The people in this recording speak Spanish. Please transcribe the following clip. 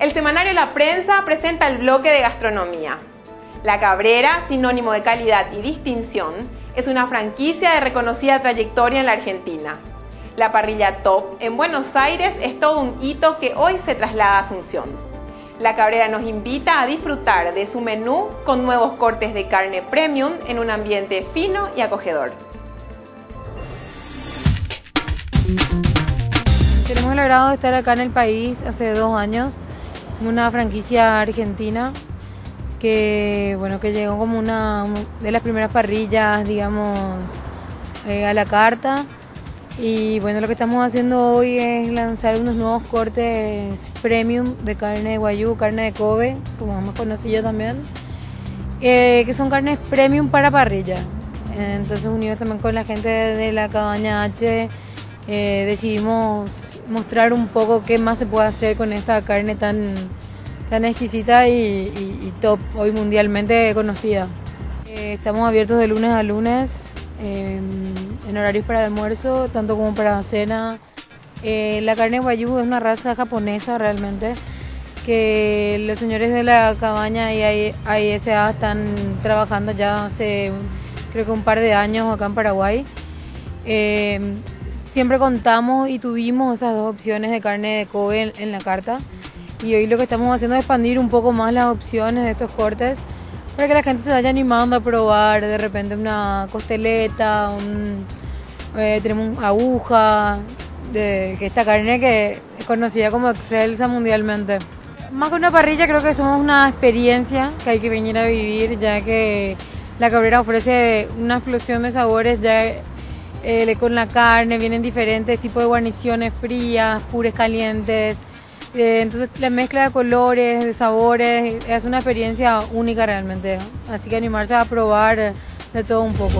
El semanario La Prensa presenta el bloque de gastronomía. La Cabrera, sinónimo de calidad y distinción, es una franquicia de reconocida trayectoria en la Argentina. La parrilla Top en Buenos Aires es todo un hito que hoy se traslada a Asunción. La Cabrera nos invita a disfrutar de su menú con nuevos cortes de carne premium en un ambiente fino y acogedor. Tenemos el agrado de estar acá en el país hace dos años. Una franquicia argentina que, bueno, que llegó como una de las primeras parrillas, digamos, eh, a la carta. Y bueno, lo que estamos haciendo hoy es lanzar unos nuevos cortes premium de carne de guayú, carne de Kobe, como hemos conocido también, eh, que son carnes premium para parrilla. Entonces, unidos también con la gente de la cabaña H, eh, decidimos mostrar un poco qué más se puede hacer con esta carne tan, tan exquisita y, top, hoy mundialmente conocida. Eh, estamos abiertos de lunes a lunes em, en horarios para almuerzo, tanto como para cena. Eh, la carne guayú es una raza japonesa realmente que los señores de la cabaña y AISA están trabajando ya hace creo que un par de años acá en Paraguay. Em, siempre contamos y tuvimos esas dos opciones de carne de Kobe en, la carta. Y hoy lo que estamos haciendo es expandir un poco más las opciones de estos cortes para que la gente se vaya animando a probar de repente una costeleta, un, eh, aguja, de, esta carne que es conocida como excelsa mundialmente. Más que una parrilla creo que somos una experiencia que hay que venir a vivir ya que la cabrera ofrece una explosión de sabores eh, con la carne, vienen diferentes tipos de guarniciones frías, puras calientes. Eh, entonces la mezcla de colores, de sabores, es una experiencia única realmente. Así que animarse a probar de todo un poco.